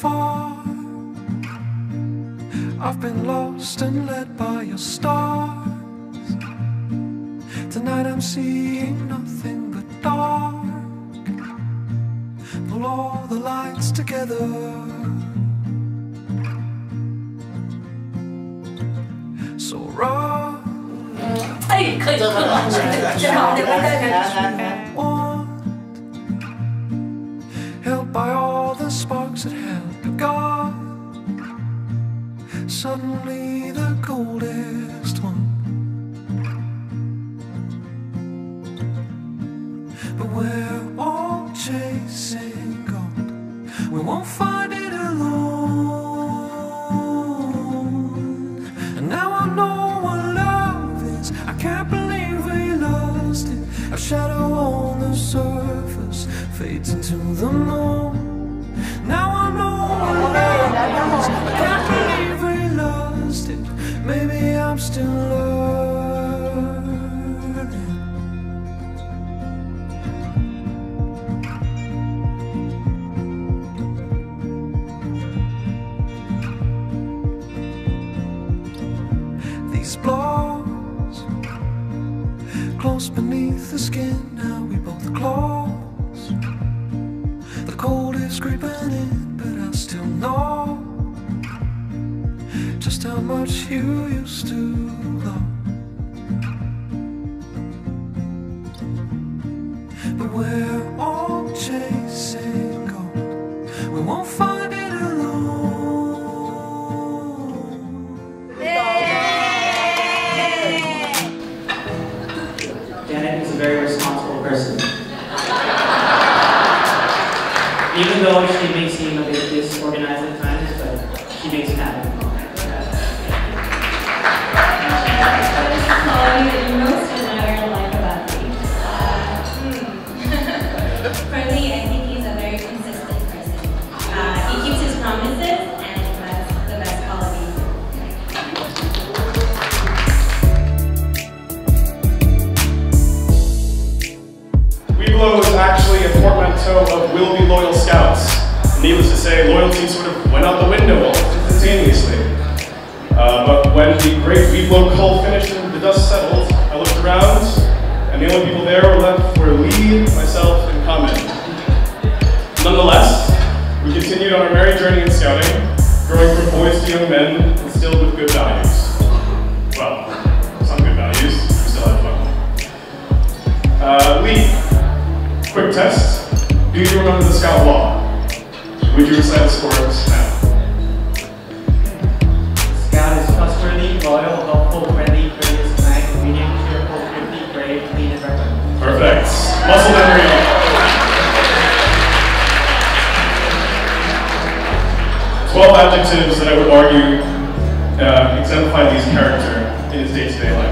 far. I've been lost and led by your stars. Tonight I'm seeing nothing but dark. Pull all the lights together. So run. 哎，可以，可以，正好，对对对。 want Suddenly the coldest one these blows close beneath the skin. Now we both close. The cold is creeping in, but I still know just how much you used to love. Say, loyalty sort of went out the window almost instantaneously. Uh, but when the great Webelo cult finished and the dust settled, I looked around, and the only people there were left were Lee, myself, and Comment. Nonetheless, we continued on our merry journey in scouting, growing from boys to young men, and instilled with good values. Well, some good values, we still had fun. Uh, Lee, quick test. Do you remember the scout law? Would you recite the scores now? Scout is trustworthy, loyal, helpful, friendly, courteous, kind, obedient, cheerful, thrifty, brave, clean, and reckless. Perfect. Muscle memory. 12 adjectives that I would argue uh, exemplify these character in his day-to-day life.